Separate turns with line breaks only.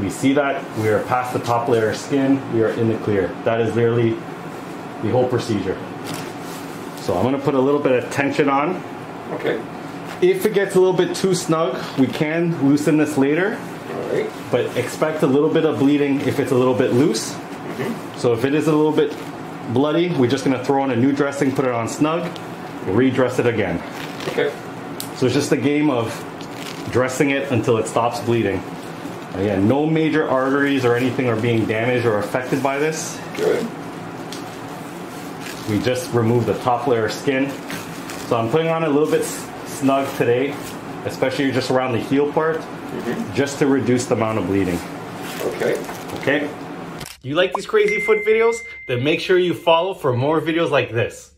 we see that we are past the top layer of skin, we are in the clear. That is literally the whole procedure. So I'm gonna put a little bit of tension on.
Okay.
If it gets a little bit too snug, we can loosen this later,
All right.
but expect a little bit of bleeding if it's a little bit loose. Mm-hmm. So if it is a little bit bloody, we're just gonna throw on a new dressing, put it on snug, redress it again.
Okay.
So it's just a game of dressing it until it stops bleeding. Again, no major arteries or anything are being damaged or affected by this.
Good.
We just removed the top layer of skin. So I'm putting on a little bit snug today, especially just around the heel part, mm-hmm. just to reduce the amount of bleeding.
Okay.
Okay? You like these crazy foot videos? Then make sure you follow for more videos like this.